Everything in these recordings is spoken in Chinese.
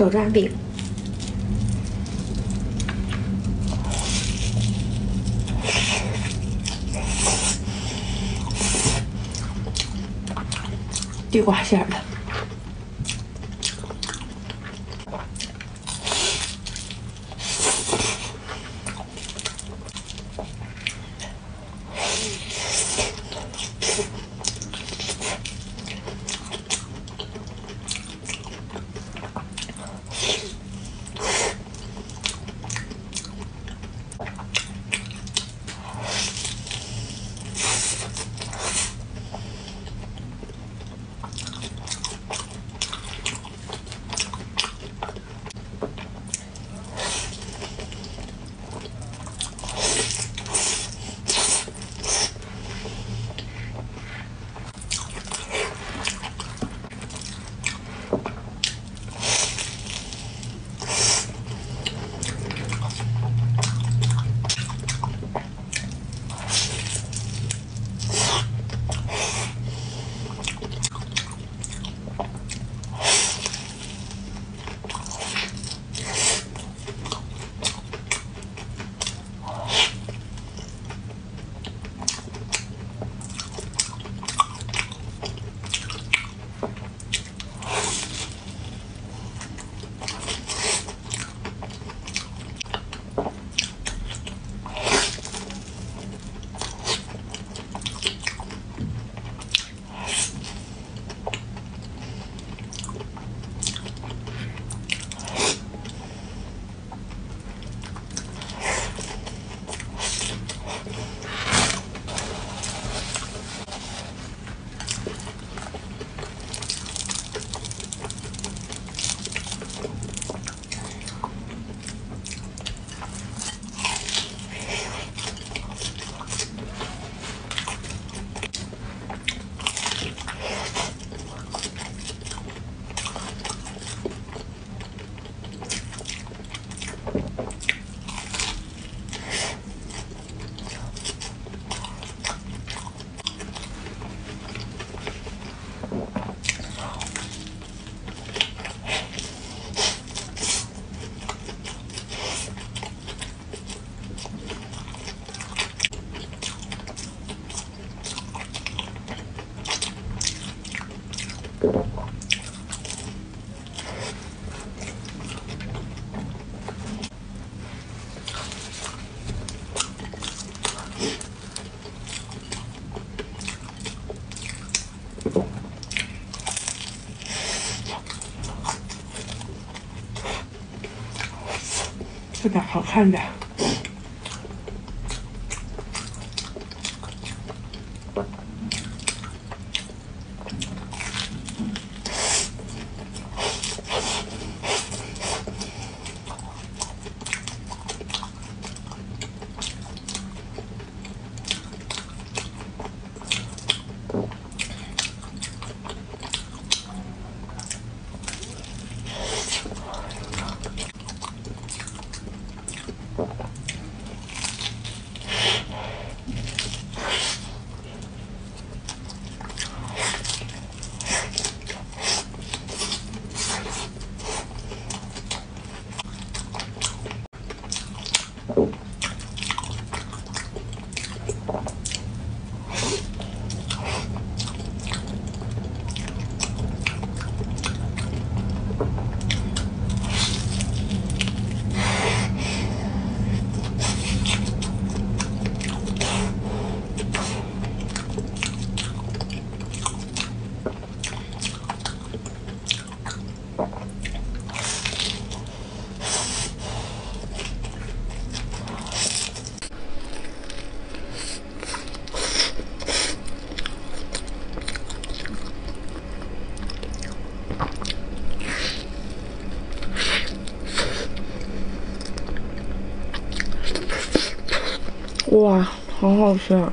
手抓饼。地瓜馅的。Thank 这个好看的。哇，好好吃啊！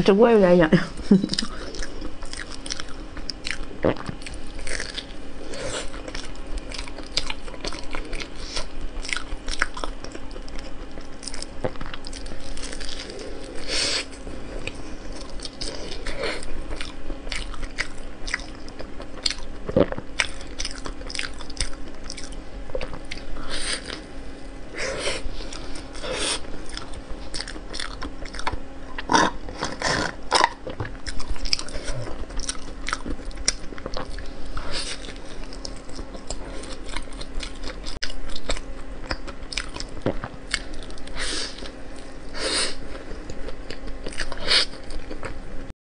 这我有点痒痒。